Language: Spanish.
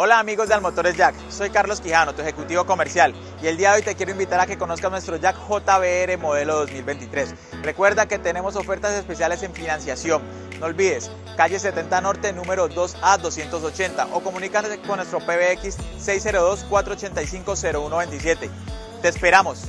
Hola amigos de Almotores Jack, soy Carlos Quijano, tu ejecutivo comercial y el día de hoy te quiero invitar a que conozcas nuestro Jack JBR modelo 2023. Recuerda que tenemos ofertas especiales en financiación. No olvides, calle 70 Norte número 2A 280 o comunícate con nuestro PBX 602 485 0127. Te esperamos.